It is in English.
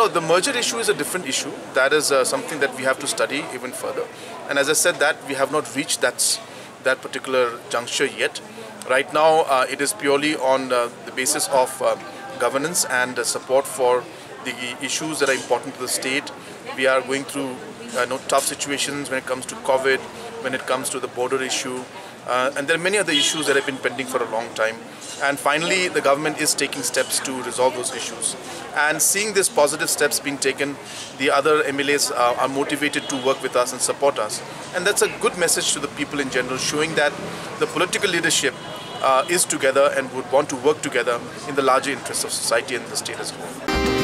No, the merger issue is a different issue. That is uh, something that we have to study even further. And as I said, that we have not reached that that particular juncture yet. Right now, uh, it is purely on uh, the basis of uh, governance and support for the issues that are important to the state. We are going through uh, know, tough situations when it comes to COVID, when it comes to the border issue, uh, and there are many other issues that have been pending for a long time. And finally, the government is taking steps to resolve those issues. And seeing these positive steps being taken, the other MLAs are, are motivated to work with us and support us. And that's a good message to the people in general, showing that the political leadership uh, is together and would want to work together in the larger interests of society and the state as well.